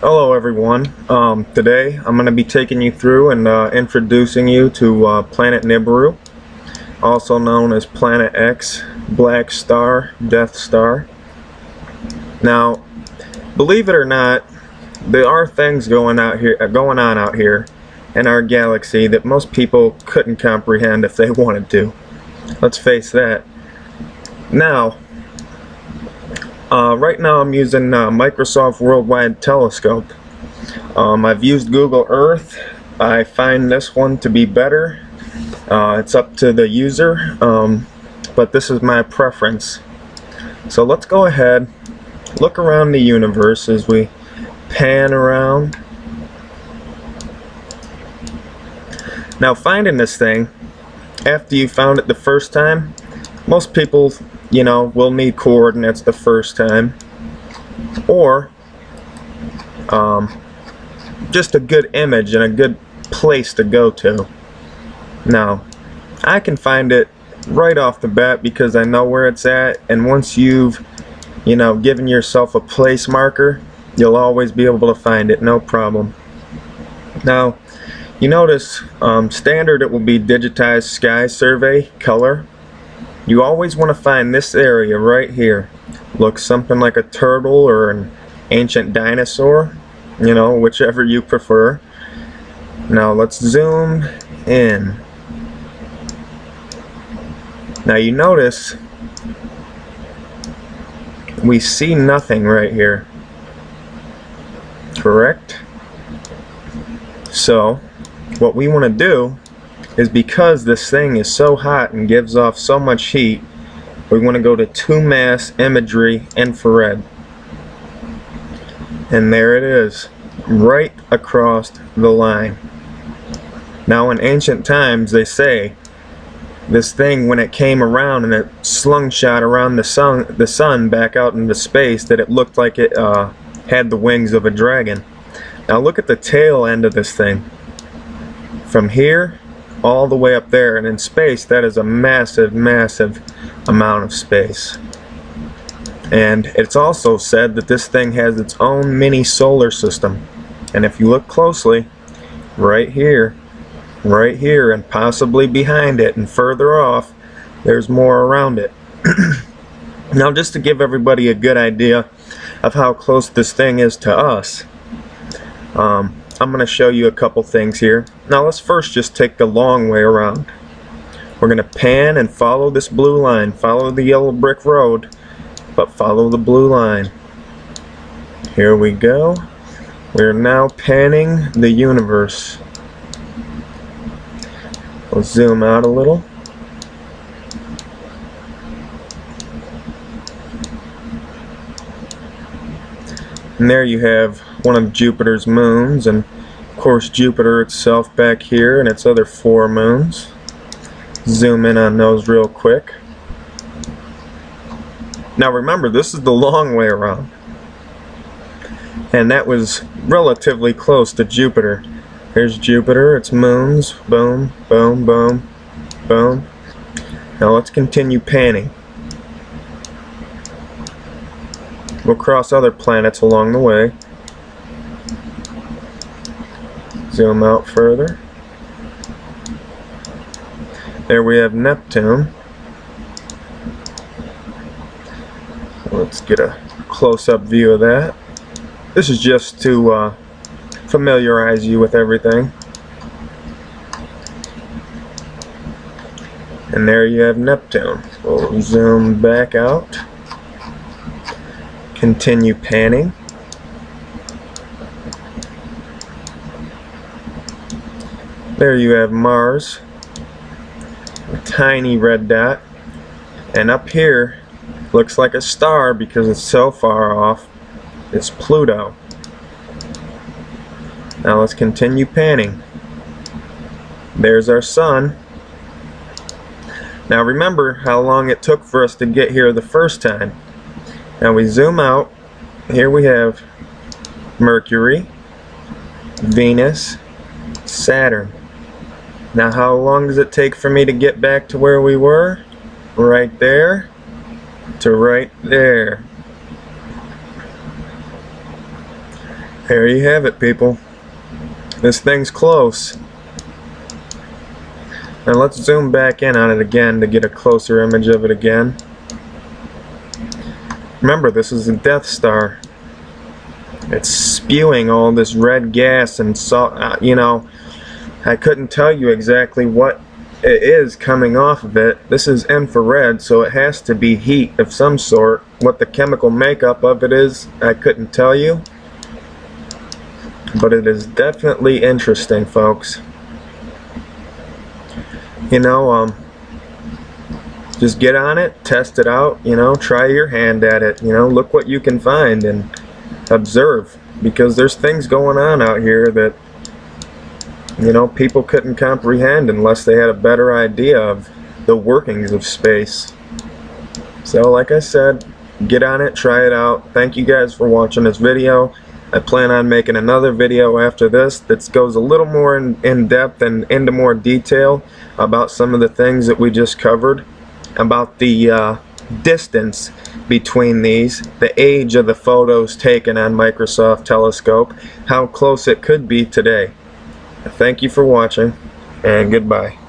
Hello everyone. Um, today I'm going to be taking you through and uh, introducing you to uh, planet Nibiru, also known as Planet X, Black Star, Death Star. Now, believe it or not, there are things going out here, uh, going on out here in our galaxy that most people couldn't comprehend if they wanted to. Let's face that. Now, uh, right now I'm using uh, Microsoft Worldwide Telescope. Um, I've used Google Earth. I find this one to be better. Uh, it's up to the user, um, but this is my preference. So let's go ahead, look around the universe as we pan around. Now finding this thing, after you found it the first time, most people, you know, we'll need coordinates the first time. Or, um, just a good image and a good place to go to. Now, I can find it right off the bat because I know where it's at and once you've, you know, given yourself a place marker, you'll always be able to find it, no problem. Now, you notice um, standard it will be digitized sky survey color. You always want to find this area right here. Looks something like a turtle or an ancient dinosaur, you know, whichever you prefer. Now let's zoom in. Now you notice we see nothing right here correct? So, what we want to do is because this thing is so hot and gives off so much heat, we want to go to 2MASS imagery infrared. And there it is, right across the line. Now in ancient times they say this thing when it came around and it slung shot around the sun the sun back out into space that it looked like it uh, had the wings of a dragon. Now look at the tail end of this thing. From here all the way up there and in space that is a massive massive amount of space. And it's also said that this thing has its own mini solar system. And if you look closely, right here, right here, and possibly behind it and further off, there's more around it. now just to give everybody a good idea of how close this thing is to us. Um, I'm going to show you a couple things here. Now let's first just take the long way around. We're going to pan and follow this blue line. Follow the yellow brick road, but follow the blue line. Here we go. We're now panning the universe. We'll zoom out a little. And there you have one of Jupiter's moons, and of course Jupiter itself back here and its other four moons. Zoom in on those real quick. Now remember, this is the long way around. And that was relatively close to Jupiter. Here's Jupiter, its moons, boom, boom, boom, boom. Now let's continue panning. We'll cross other planets along the way. Zoom out further. There we have Neptune. Let's get a close-up view of that. This is just to uh, familiarize you with everything. And there you have Neptune. We'll zoom back out. Continue panning. There you have Mars, a tiny red dot, and up here looks like a star because it's so far off. It's Pluto. Now let's continue panning. There's our sun. Now remember how long it took for us to get here the first time. Now we zoom out. Here we have Mercury, Venus, Saturn. Now how long does it take for me to get back to where we were? Right there to right there. There you have it, people. This thing's close. Now let's zoom back in on it again to get a closer image of it again. Remember, this is a Death Star. It's spewing all this red gas and salt, uh, you know, I couldn't tell you exactly what it is coming off of it. This is infrared, so it has to be heat of some sort. What the chemical makeup of it is, I couldn't tell you. But it is definitely interesting, folks. You know, um, just get on it, test it out, you know, try your hand at it, you know, look what you can find and observe. Because there's things going on out here that you know, people couldn't comprehend unless they had a better idea of the workings of space. So, like I said, get on it, try it out. Thank you guys for watching this video. I plan on making another video after this that goes a little more in, in depth and into more detail about some of the things that we just covered, about the uh, distance between these, the age of the photos taken on Microsoft Telescope, how close it could be today. Thank you for watching, and goodbye.